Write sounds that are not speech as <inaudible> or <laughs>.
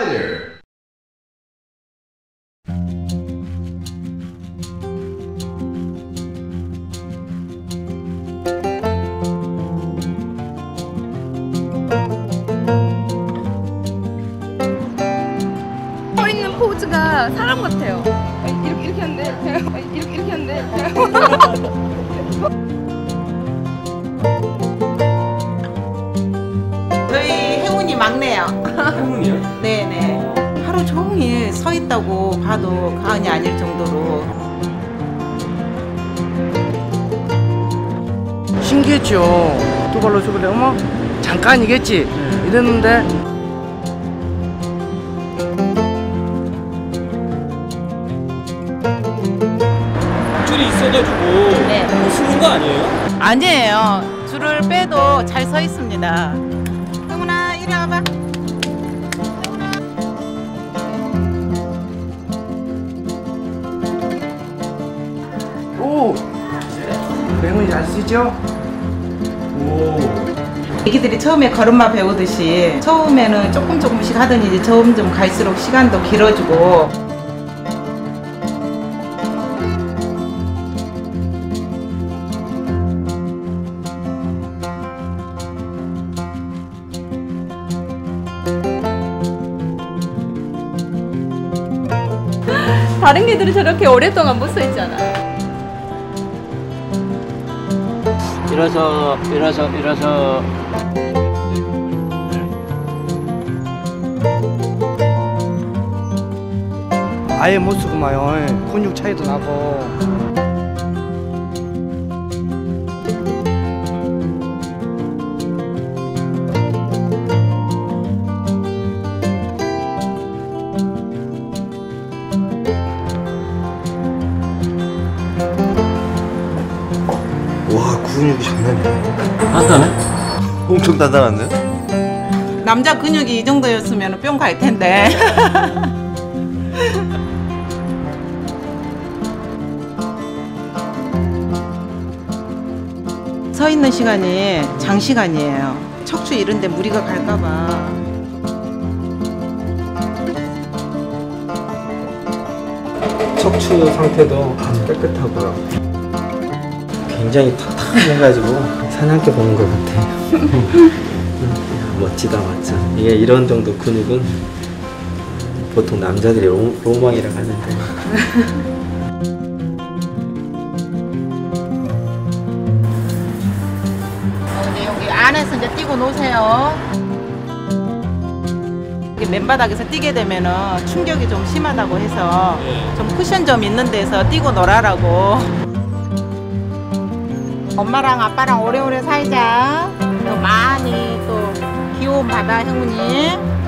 Hi there. 서 있는 포즈가 사람 같아요. 막내요. 행운이요? <laughs> 네네. 하루 종일 서 있다고 봐도 과언이 아닐 정도로 신기했죠. 두 발로 죽을래 어머 잠깐이겠지 이랬는데 줄이 있어가지고 네. 뭐 쓰는 거 아니에요? 아니에요. 줄을 빼도 잘 서 있습니다. 이리 와봐. 오 맹훈이 잘 쓰죠? 오. 애기들이 처음에 걸음마 배우듯이 처음에는 조금 조금씩 하더니 이제 점점 갈수록 시간도 길어지고 다른 개들은 저렇게 오랫동안 못서 있잖아. 일어서 일어서 일어서. 아예 못 쓰고 마요. 근육 차이도 나고 근육이 장난이 아니야 단단해? 엄청 단단한데? 남자 근육이 이 정도였으면 뿅 갈 텐데. <laughs> 서 있는 시간이 장시간이에요. 척추 이런 데 무리가 갈까 봐. 척추 상태도 아주 깨끗하고요. 굉장히 탁탁해가지고 사냥개 보는 것 같아요. <laughs> 멋지다 맞죠? 이게 이런 정도 근육은 보통 남자들이 로, 로망이라고 하는데 네, 여기 안에서 이제 뛰고 노세요. 이게 맨바닥에서 뛰게 되면은 충격이 좀 심하다고 해서 좀 쿠션 좀 있는 데서 뛰고 놀아라고. 엄마랑 아빠랑 오래오래 살자. 많이 또 귀여움 받아, 형훈이.